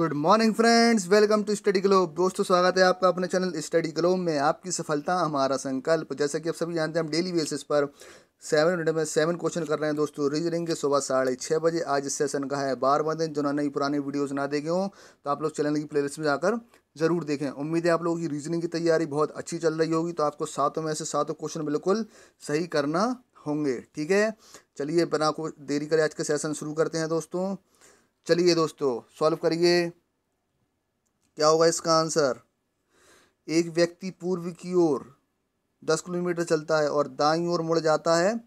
Good morning friends welcome to Study Globe दोस्तों, स्वागत है आपका अपने चैनल स्टडी ग्लोब में। आपकी सफलता हमारा संकल्प। जैसा कि आप सभी जानते हैं, हम डेली बेसिस पर सेवन मिनट में सेवन क्वेश्चन कर रहे हैं दोस्तों। रीजनिंग के सुबह साढ़े छः बजे आज इस सेशन का है बार बार दिन। जो ना नई पुरानी वीडियोज़ ना देखे हों तो आप लोग चैनल की प्लेलिस्ट में जाकर ज़रूर देखें। उम्मीद है आप लोगों की रीजनिंग की तैयारी बहुत अच्छी चल रही होगी तो आपको सातों में से सातों क्वेश्चन बिल्कुल सही करना होंगे। ठीक है? चलिए, बिना को देरी करें आज के सेशन शुरू करते हैं दोस्तों। चलिए दोस्तों सॉल्व करिए। क्या होगा इसका आंसर एक व्यक्ति पूर्व की ओर दस किलोमीटर चलता है और दाई ओर मुड़ जाता है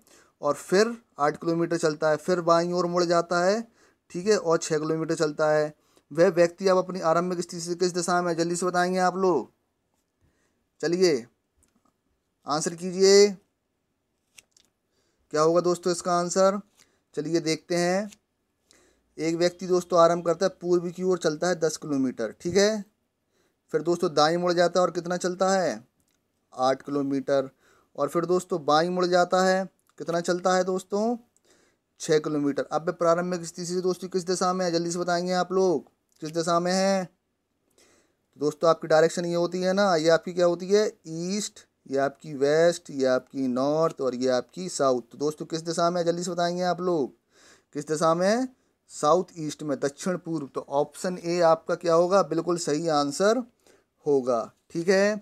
और फिर आठ किलोमीटर चलता है, फिर बाई ओर मुड़ जाता है, ठीक है, और छः किलोमीटर चलता है। वह व्यक्ति अब अपनी आरंभिक स्थिति से किस दिशा में जल्दी से बताएँगे आप लोग। चलिए आंसर कीजिए। क्या होगा दोस्तों इसका आंसर चलिए देखते हैं। एक व्यक्ति दोस्तों आरंभ करता है, पूर्व की ओर चलता है दस किलोमीटर, ठीक है? फिर दोस्तों दाई मुड़ जाता है और कितना चलता है? आठ किलोमीटर। और फिर दोस्तों बाई मुड़ जाता है, कितना चलता है दोस्तों? छः किलोमीटर। अब प्रारंभिक स्थिति से दोस्तों किस दिशा में है? जल्दी से बताएँगे आप लोग। किस दिशा में है? तो दोस्तों आपकी डायरेक्शन ये होती है ना, ये आपकी क्या होती है? ईस्ट ये आपकी वेस्ट ये आपकी नॉर्थ और ये आपकी साउथ तो दोस्तों किस दिशा में है? जल्दी से बताएँगे आप लोग। किस दिशा में? साउथ ईस्ट में, दक्षिण पूर्व तो ऑप्शन ए आपका क्या होगा? बिल्कुल सही आंसर होगा। ठीक है?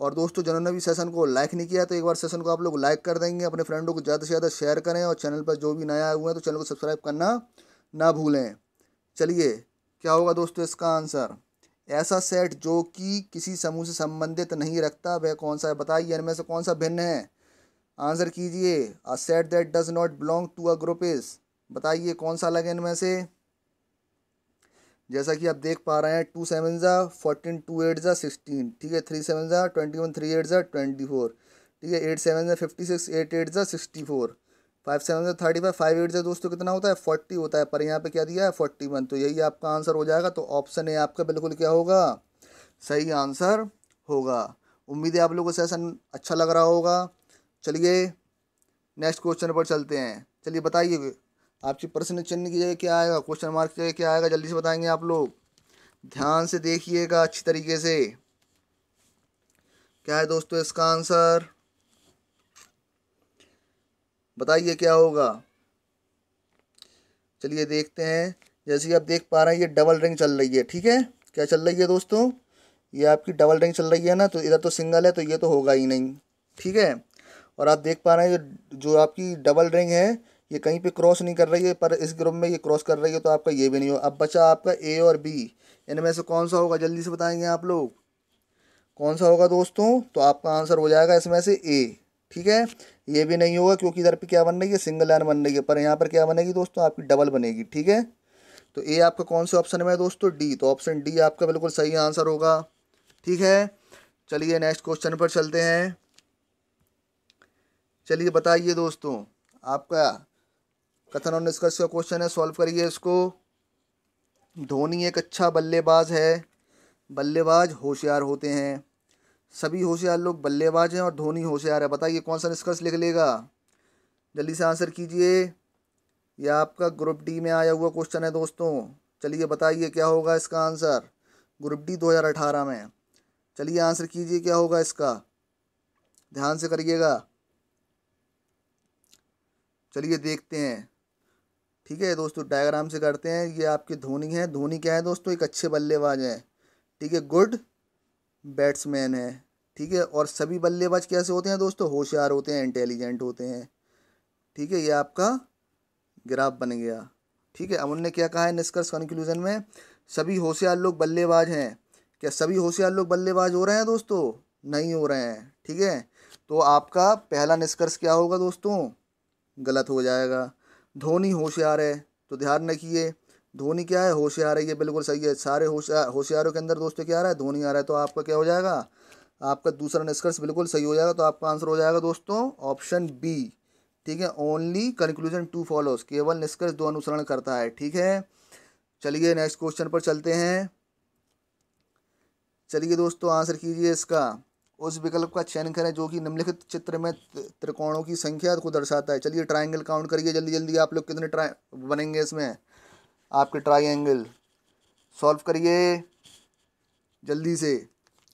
और दोस्तों, जिन्होंने भी सेशन को लाइक नहीं किया तो एक बार सेशन को आप लोग लाइक कर देंगे, अपने फ्रेंडों को ज़्यादा से ज़्यादा शेयर करें, और चैनल पर जो भी नया हुए हैं तो चैनल को सब्सक्राइब करना ना भूलें। चलिए, क्या होगा दोस्तों इसका आंसर? ऐसा सेट जो कि किसी समूह से संबंधित नहीं रखता, वह कौन सा है? बताइए, इनमें से कौन सा भिन्न है? आंसर कीजिए। A set that does not belong to a group is बताइए कौन सा अलग है इनमें से? जैसा कि आप देख पा रहे हैं टू सेवन ज़ा फोर्टीन टू एट ज़ा सिक्सटीन ठीक है थ्री सेवन ज़ा ट्वेंटी वन थ्री एट ज़ा ट्वेंटी फोर ठीक है एट सेवन ज़ा फिफ्टी सिक्स एट एट ज़ा सिक्सटी फोर फाइव सेवन ज़ा थर्टी फाइव फाइव एट ज़ा दोस्तों, कितना होता है? फोर्टी होता है, पर यहाँ पे क्या दिया है? फोर्टी वन तो यही आपका आंसर हो जाएगा तो ऑप्शन ए आपका बिल्कुल क्या होगा? सही आंसर होगा। उम्मीद है आप लोगों को सेशन अच्छा लग रहा होगा। चलिए नेक्स्ट क्वेश्चन पर चलते हैं। चलिए, बताइए आपकी प्रश्न चिन्ह की जगह क्या आएगा? क्वेश्चन मार्क की जगह क्या आएगा? जल्दी से बताएँगे आप लोग। ध्यान से देखिएगा अच्छी तरीके से। क्या है दोस्तों इसका आंसर बताइए क्या होगा? चलिए देखते हैं। जैसे कि आप देख पा रहे हैं, ये डबल रिंग चल रही है, ठीक है? क्या चल रही है दोस्तों? ये आपकी डबल रिंग चल रही है ना तो इधर तो सिंगल है तो ये तो होगा ही नहीं, ठीक है? और आप देख पा रहे हैं जो आपकी डबल रिंग है ये कहीं पे क्रॉस नहीं कर रही है, पर इस ग्रुप में ये क्रॉस कर रही है तो आपका ये भी नहीं हो। अब बचा आपका ए और बी इनमें से कौन सा होगा? जल्दी से बताएँगे आप लोग। कौन सा होगा दोस्तों? तो आपका आंसर हो जाएगा इसमें से ए ठीक है? ये भी नहीं होगा, क्योंकि इधर पे क्या बन रही है? सिंगल लाइन बन रही है। पर यहाँ पर क्या बनेगी दोस्तों? आपकी डबल बनेगी। ठीक है? तो ए आपका कौन से ऑप्शन में है दोस्तों? डी तो ऑप्शन डी आपका बिल्कुल सही आंसर होगा। ठीक है? चलिए नेक्स्ट क्वेश्चन पर चलते हैं। चलिए बताइए दोस्तों, आपका कथन और निष्कर्ष का क्वेश्चन है सॉल्व करिए इसको। धोनी एक अच्छा बल्लेबाज है। बल्लेबाज होशियार होते हैं। सभी होशियार लोग बल्लेबाज हैं और धोनी होशियार है। बताइए कौन सा निष्कर्ष लिख लेगा? जल्दी से आंसर कीजिए। यह आपका ग्रुप डी में आया हुआ क्वेश्चन है दोस्तों। चलिए बताइए क्या होगा इसका आंसर ग्रुप डी 2018 में। चलिए आंसर कीजिए क्या होगा इसका। ध्यान से करिएगा। चलिए देखते हैं। ठीक है दोस्तों डायग्राम से करते हैं। ये आपके धोनी है। धोनी क्या है दोस्तों? एक अच्छे बल्लेबाज हैं। ठीक है गुड बैट्समैन है। ठीक है, और सभी बल्लेबाज कैसे होते हैं दोस्तों? होशियार होते हैं इंटेलिजेंट होते हैं। ठीक है, ये आपका ग्राफ बन गया। ठीक है अब उनने क्या कहा है निष्कर्ष कंक्लूजन में? सभी होशियार लोग बल्लेबाज हैं। क्या सभी होशियार लोग बल्लेबाज हो रहे हैं दोस्तों? नहीं हो रहे हैं। ठीक है तो आपका पहला निष्कर्ष क्या होगा दोस्तों? गलत हो जाएगा। धोनी होशियार है तो ध्यान रखिए, धोनी क्या है, होशियार है, ये बिल्कुल सही है। सारे होशियार होशियारों के अंदर दोस्तों क्या आ रहा है, धोनी आ रहा है तो आपका क्या हो जाएगा? आपका दूसरा निष्कर्ष बिल्कुल सही हो जाएगा तो आपका आंसर हो जाएगा दोस्तों, ऑप्शन बी। ठीक है ओनली कंक्लूजन टू फॉलोज केवल निष्कर्ष दो अनुसरण करता है, ठीक है? चलिए नेक्स्ट क्वेश्चन पर चलते हैं। चलिए दोस्तों आंसर कीजिए इसका। उस विकल्प का चयन करें जो कि निम्नलिखित चित्र में त्रिकोणों की संख्या को दर्शाता है। चलिए ट्राइंगल काउंट करिए जल्दी जल्दी। आप लोग कितने ट्राई बनेंगे इसमें? आपके ट्राइंगल सॉल्व करिए। जल्दी से।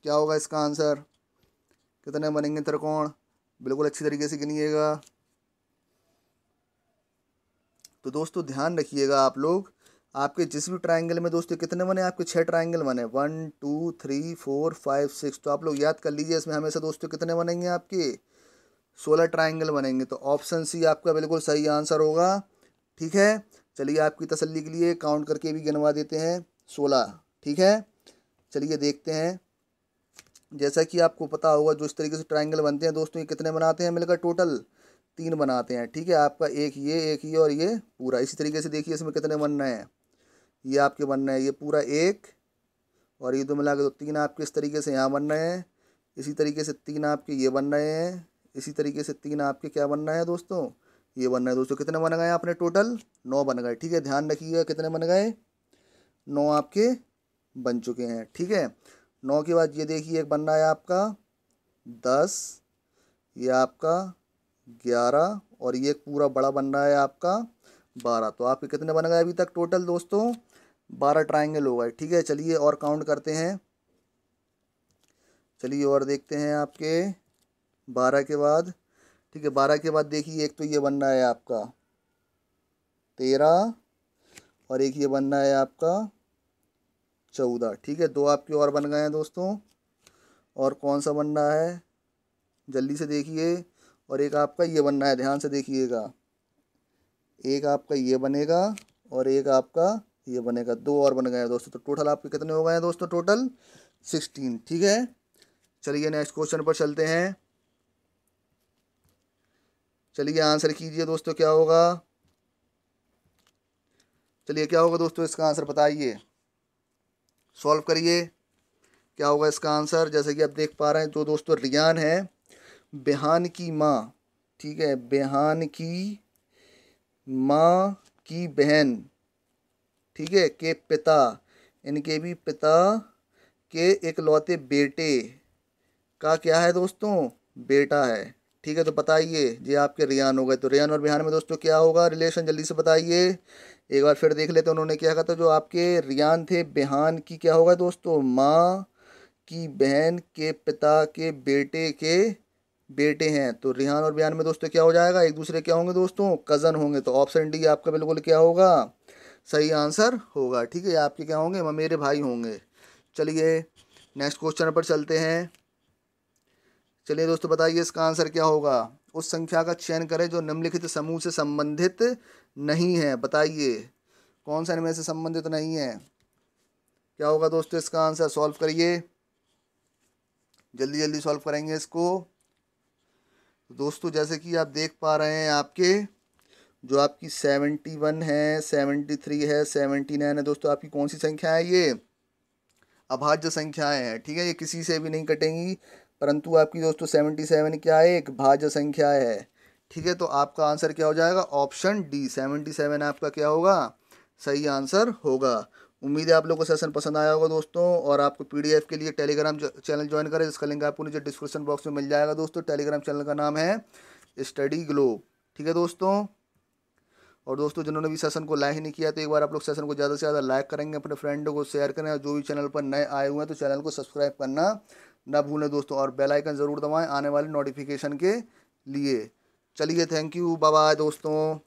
क्या होगा इसका आंसर कितने बनेंगे त्रिकोण? बिल्कुल अच्छी तरीके से गिनिएगा। तो दोस्तों, ध्यान रखिएगा आप लोग। आपके जिस भी ट्राइंगल में दोस्तों, कितने बने आपके छः ट्राइंगल बने? One two three four five six तो आप लोग याद कर लीजिए, इसमें हमेशा दोस्तों, कितने बनेंगे आपके? सोलह ट्राइंगल बनेंगे। तो ऑप्शन सी आपका बिल्कुल सही आंसर होगा। ठीक है? चलिए आपकी तसल्ली के लिए काउंट करके भी गिनवा देते हैं। सोलह। ठीक है? चलिए देखते हैं। जैसा कि आपको पता होगा, जो इस तरीके से ट्राइंगल बनते हैं, दोस्तों, ये कितने बनाते हैं मिलकर टोटल तीन बनाते हैं। ठीक है? आपका एक ये एक ये और ये पूरा। इसी तरीके से देखिए इसमें कितने बन रहे हैं। ये आपके बन रहे हैं, ये पूरा एक, और ये दो मिला के तो तीन आपके इस तरीके से यहाँ बन रहे हैं, इसी तरीके से तीन आपके ये बन रहे हैं, इसी तरीके से तीन आपके क्या बन रहे हैं दोस्तों? ये बन रहे हैं दोस्तों, कितने बन गए आपने टोटल नौ बन गए, ठीक है, ध्यान रखिएगा कितने बन गए? नौ आपके बन चुके हैं, ठीक है। नौ के बाद ये देखिए, एक बन रहा है आपका दस, ये आपका ग्यारह, और ये पूरा बड़ा बन रहा है आपका बारह तो आपके कितने बन गए अभी तक टोटल दोस्तों? बारह ट्राइंगल हो गए। ठीक है, चलिए और काउंट करते हैं। चलिए और देखते हैं आपके बारह के बाद। ठीक है, बारह के बाद देखिए, एक तो ये बनना है आपका तेरह और एक ये बनना है आपका चौदह। ठीक है, दो आपके और बन गए हैं दोस्तों। और कौन सा बन रहा है? जल्दी से देखिए। और एक आपका ये बनना है, ध्यान से देखिएगा। एक आपका ये बनेगा और एक आपका ये बनेगा दो और बन गए दोस्तों तो टोटल आपके कितने हो गए हैं दोस्तों टोटल सिक्सटीन ठीक है? चलिए नेक्स्ट क्वेश्चन पर चलते हैं। चलिए आंसर कीजिए दोस्तों, क्या होगा? चलिए, क्या होगा दोस्तों, इसका आंसर बताइए। सॉल्व करिए। क्या होगा इसका आंसर जैसे कि आप देख पा रहे हैं, जो दोस्तों रियान है, बेहान की माँ, ठीक है, बेहान की माँ की बहन ठीक है, के पिता इनके भी पिता, के इकलौते बेटे का क्या है दोस्तों? बेटा है। ठीक है तो बताइए जी आपके रियान हो गए। तो रियान और बिहान में दोस्तों क्या होगा? रिलेशन जल्दी से बताइए। एक बार फिर देख लेते उन्होंने क्या कहा था। जो आपके रियान थे, बिहान की क्या होगा दोस्तों? माँ की बहन के पिता के बेटे के बेटे हैं। तो रिहान और बयान में दोस्तों क्या हो जाएगा? एक दूसरे क्या होंगे दोस्तों? कज़न होंगे। तो ऑप्शन डी आपका बिल्कुल क्या होगा? सही आंसर होगा, ठीक है? आपके क्या होंगे? मेरे भाई होंगे। चलिए नेक्स्ट क्वेश्चन पर चलते हैं। चलिए दोस्तों, बताइए इसका आंसर क्या होगा? उस संख्या का चयन करें जो निम्नलिखित समूह से संबंधित नहीं है। बताइए, कौन सा इनमें से संबंधित नहीं है? क्या होगा दोस्तों इसका आंसर? सॉल्व करिए। जल्दी जल्दी सॉल्व करेंगे इसको। दोस्तों, जैसे कि आप देख पा रहे हैं आपके जो आपकी सेवेंटी वन है, सेवेंटी थ्री है, सेवेंटी नाइन है, दोस्तों, आपकी कौन सी संख्या है ये? अभाज्य संख्याएँ हैं, ठीक है? ये किसी से भी नहीं कटेंगी, परंतु आपकी दोस्तों सेवेंटी सेवन क्या है? एक भाज्य संख्या है, ठीक है? तो आपका आंसर क्या हो जाएगा? ऑप्शन डी, सेवेंटी सेवन आपका क्या होगा? सही आंसर होगा। उम्मीद है आप लोगों को सेशन पसंद आया होगा दोस्तों, और आपको पीडीएफ के लिए टेलीग्राम चैनल ज्वाइन करें, जिसका लिंक आपको नीचे डिस्क्रिप्शन बॉक्स में मिल जाएगा दोस्तों। टेलीग्राम चैनल का नाम है स्टडी ग्लोब ठीक है दोस्तों? और दोस्तों, जिन्होंने भी सेशन को लाइक नहीं किया तो एक बार आप लोग सेशन को ज़्यादा से ज़्यादा लाइक करेंगे, अपने फ्रेंडों को शेयर करें, और जो भी चैनल पर नए आए हुए हैं तो चैनल को सब्सक्राइब करना ना भूलें दोस्तों, और बेल आइकन ज़रूर दबाएँ आने वाले नोटिफिकेशन के लिए। चलिए थैंक यू बाय दोस्तों।